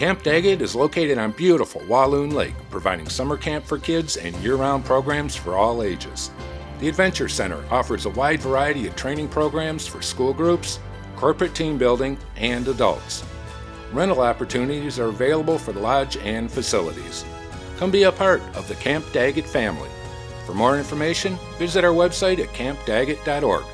Camp Daggett is located on beautiful Walloon Lake, providing summer camp for kids and year round programs for all ages. The Adventure Center offers a wide variety of training programs for school groups, corporate team building, and adults. Rental opportunities are available for the lodge and facilities. Come be a part of the Camp Daggett family. For more information, visit our website at campdaggett.org.